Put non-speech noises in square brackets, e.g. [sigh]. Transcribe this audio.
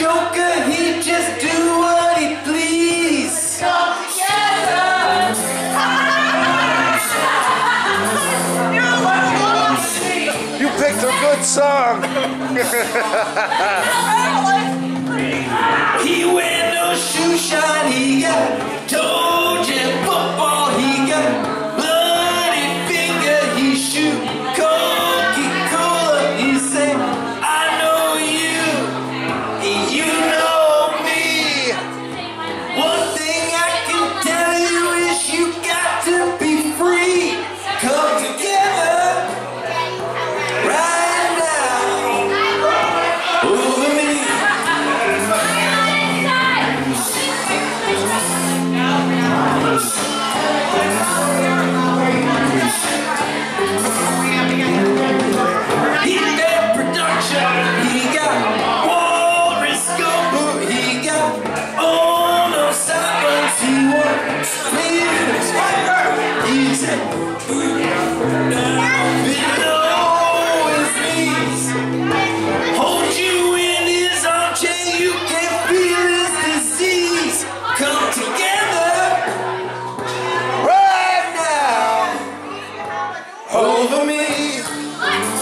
Joker, he just do what he please. Come together. you picked a good song. [laughs] believe. What?